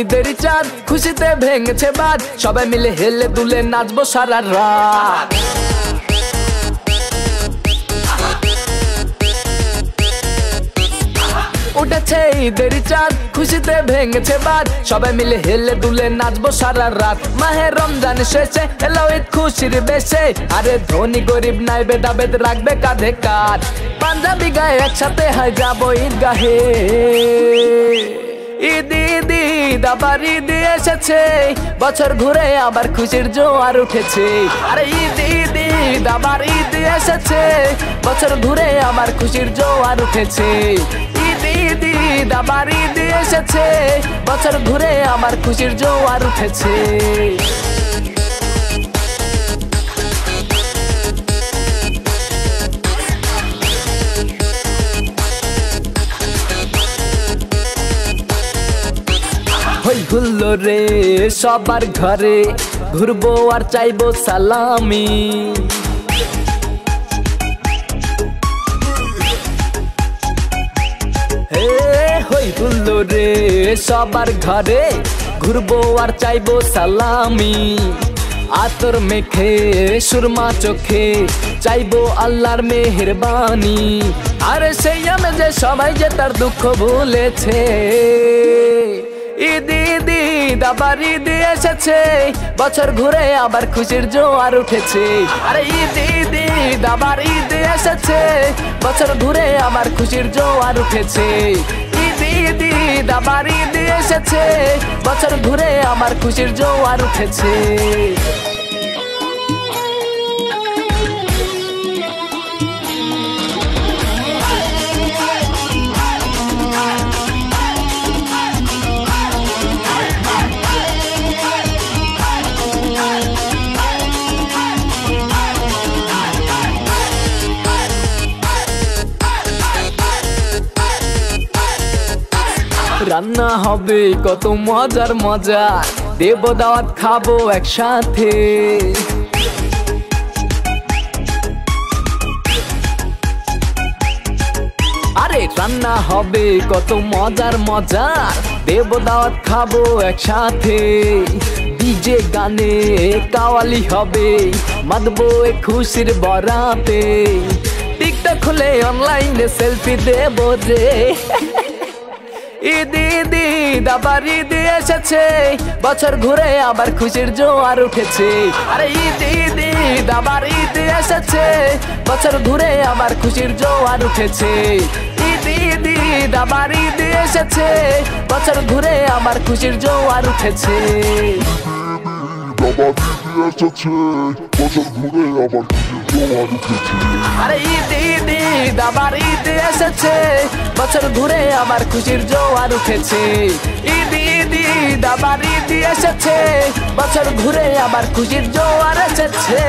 ঈদের চাঁদ, খুশিতে ভেঙেছে বাদ। সবাই মিলে হেলে দুলে নাচবো সারা রাত। উঠেছে ঈদের চাঁদ, খুশিতে ভেঙেছে বাদ। সবাই মিলে হেলে দুলে নাচবো সারা রাত। মাহে রমজান শেষে, এলো ঈদ খুশির বেশে। আরে ধনী গরিব নাই বেদাবেদ রাখবে কাঁধে কাঁধ। পাঞ্জাবি গায়ে একসাথে হয়, যাব ঈদ গাহে ঈদ ঈদ ঈদ আবার ঈদ এসেছে। বছর ঘুরে আবার খুশির জোয়ার উঠেছে। আরে ঈদ ঈদ ঈদ আবার ঈদ এসেছে। বছর ঘুরে আবার খুশির জোয়ার উঠেছে। ঈদ ঈদ ঈদ আবার ঈদ এসেছে। বছর ঘুরে আমার খুশির জোয়ার উঠেছে। হুল্লো রে, সবার ঘরে ঘুরবো আর চাইব সালামি। হে, হই হুল্লো রে, সবার ঘরে ঘুরবো আর চাইব সালামি। আতর মেখে, সুরমা চোখে চাইব আল্লাহর মেহেরবানি। আর সেই আমি যে সবাই যে তার দুঃখ ভুলেছে। আবার ঈদ এসেছে। বছর ঘুরে আবার খুশির জোয়ার উঠেছে। আরে ঈদ ঈদ ঈদ আবার ঈদ এসেছে। বছর ঘুরে আবার খুশির জোয়ার উঠেছে। ঈদ ঈদ ঈদ আবার ঈদ এসেছে। বছর ঘুরে আমার খুশির জোয়ার উঠেছে। রান্না হবে, কত মজার মজা। দেব দাওয়াত খাব একসাথে। আরে, রান্না হবে, কত মজার মজার দেব দাওয়াত খাব একসাথে। ডিজে গানে কাওয়ালি হবে মাদবো এ খুশির বরাতে। টিকটক খুলে অনলাইনে সেলফি দেবো রে এসেছে। বছর ঘুরে আবার খুশির জোয়ার উঠেছে। আরে ঈদ ঈদ ঈদ আবার এসেছে। বছর ঘুরে আবার খুশির জোয়ার উঠেছে। ঈদ ঈদ ঈদ আবার এসেছে। বছর ঘুরে আমার খুশির জোয়ার উঠেছে। আবার ঈদ এসেছে। বছর ঘুরে আবার জোয়ার উঠেছে। আরে ঈদ ঈদ ঈদ, আবার ঈদ এসেছে। বছর ঘুরে আবার খুশির জোয়ার উঠেছে। ঈদ ঈদ ঈদ, আবার ঈদ এসেছে। বছর ঘুরে আবার খুশির জোয়ার এসেছে।